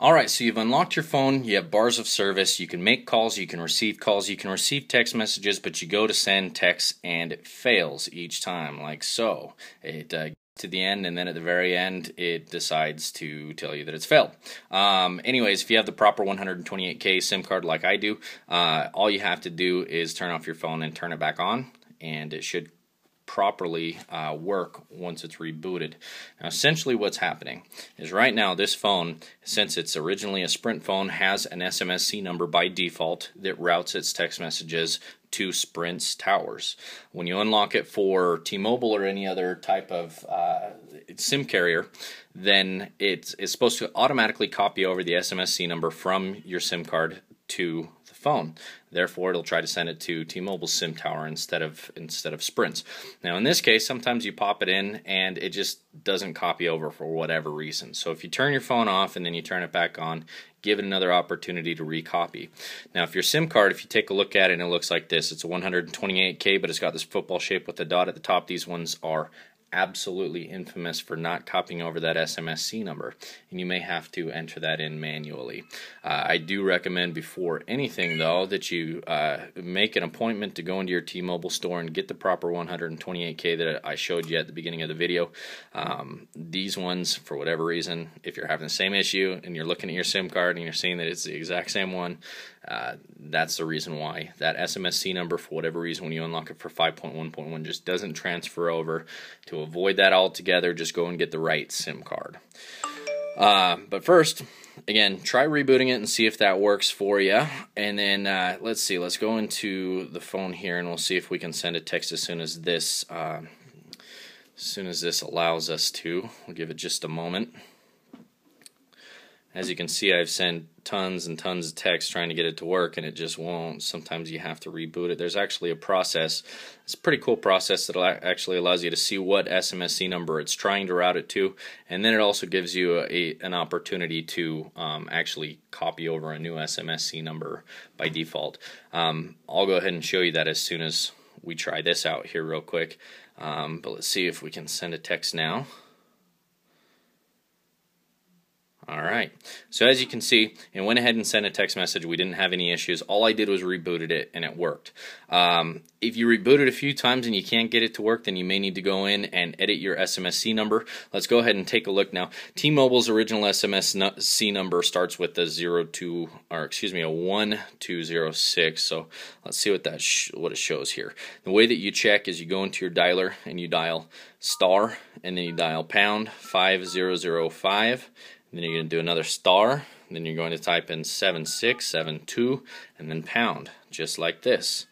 All right, so you've unlocked your phone, you have bars of service, you can make calls, you can receive calls, you can receive text messages, but you go to send text and it fails each time, like so. It uh, to the end, and then at the very end, it decides to tell you that it's failed. Um, anyways, if you have the proper 128K SIM card like I do, uh, all you have to do is turn off your phone and turn it back on, and it should properly uh, work once it's rebooted. Now, essentially, what's happening is right now this phone, since it's originally a Sprint phone, has an SMSC number by default that routes its text messages to Sprint's towers. When you unlock it for T-Mobile or any other type of uh, SIM carrier, then it's, it's supposed to automatically copy over the SMSC number from your SIM card to the phone. Therefore, it'll try to send it to T-Mobile's SIM tower instead of instead of Sprint's. Now, in this case, sometimes you pop it in and it just doesn't copy over for whatever reason. So if you turn your phone off and then you turn it back on, give it another opportunity to recopy. Now, if your SIM card, if you take a look at it and it looks like this, it's a 128K, but it's got this football shape with the dot at the top. These ones are absolutely infamous for not copying over that SMSC number, and you may have to enter that in manually. Uh, I do recommend before anything, though, that you uh, make an appointment to go into your T-Mobile store and get the proper 128K that I showed you at the beginning of the video. Um, these ones, for whatever reason, if you're having the same issue and you're looking at your SIM card and you're seeing that it's the exact same one, uh, that's the reason why. That SMSC number, for whatever reason, when you unlock it for 5.1.1, just doesn't transfer over. To avoid that altogether, just go and get the right SIM card. Uh, but first, again, try rebooting it and see if that works for you. And then uh, let's see, let's go into the phone here and we'll see if we can send a text as soon as this, uh, as soon as this allows us to. We'll give it just a moment. As you can see, I've sent tons and tons of text trying to get it to work, and it just won't. Sometimes you have to reboot it. There's actually a process. It's a pretty cool process that actually allows you to see what SMSC number it's trying to route it to, and then it also gives you a, an opportunity to um, actually copy over a new SMSC number by default. Um, I'll go ahead and show you that as soon as we try this out here real quick. Um, but let's see if we can send a text now. All right. So as you can see, it went ahead and sent a text message. We didn't have any issues. All I did was rebooted it, and it worked. Um, if you reboot it a few times and you can't get it to work, then you may need to go in and edit your SMSC number. Let's go ahead and take a look now. T-Mobile's original SMSC number starts with a 02, or excuse me, a 1206. So let's see what that what it shows here. The way that you check is you go into your dialer and you dial star, and then you dial pound 5005 then you're going to do another star. Then you're going to type in 7672 and then pound, just like this.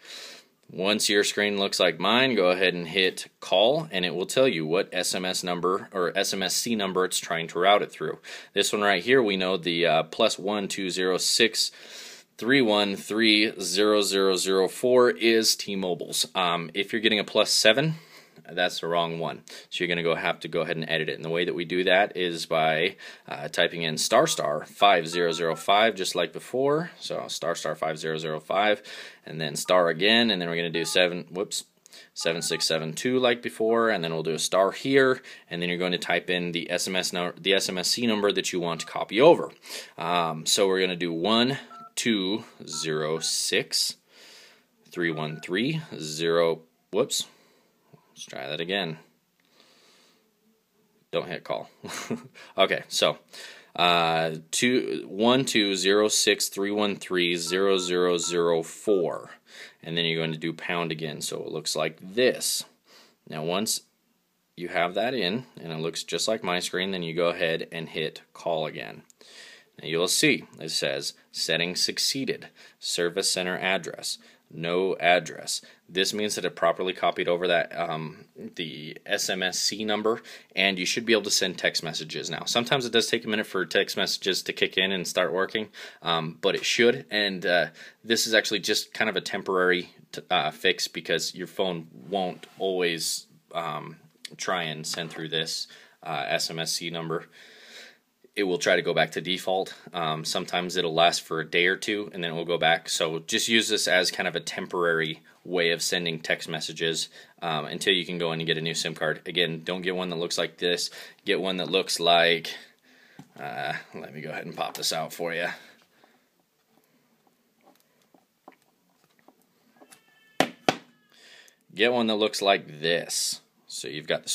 Once your screen looks like mine, go ahead and hit call and it will tell you what SMS number or SMSC number it's trying to route it through. This one right here, we know the uh, plus 1206 3130004 is T-Mobile's. Um, if you're getting a plus 7, that's the wrong one. So you're going to go have to go ahead and edit it. And the way that we do that is by uh, typing in star star 5005 just like before. So star star 5005 and then star again and then we're going to do 7 whoops 7672 like before and then we'll do a star here and then you're going to type in the SMS no the SMSC number that you want to copy over. Um, so we're going to do 1206 313 0 whoops Let's try that again. Don't hit call. okay, so uh, two one two zero six three one three zero zero zero four, and then you're going to do pound again. So it looks like this. Now once you have that in, and it looks just like my screen, then you go ahead and hit call again. Now you'll see it says setting succeeded, service center address no address. This means that it properly copied over that um, the SMSC number, and you should be able to send text messages now. Sometimes it does take a minute for text messages to kick in and start working, um, but it should. And uh, this is actually just kind of a temporary uh, fix because your phone won't always um, try and send through this uh, SMSC number it will try to go back to default. Um, sometimes it'll last for a day or two and then it will go back. So just use this as kind of a temporary way of sending text messages um, until you can go in and get a new SIM card. Again, don't get one that looks like this. Get one that looks like, Uh, let me go ahead and pop this out for you. Get one that looks like this. So you've got the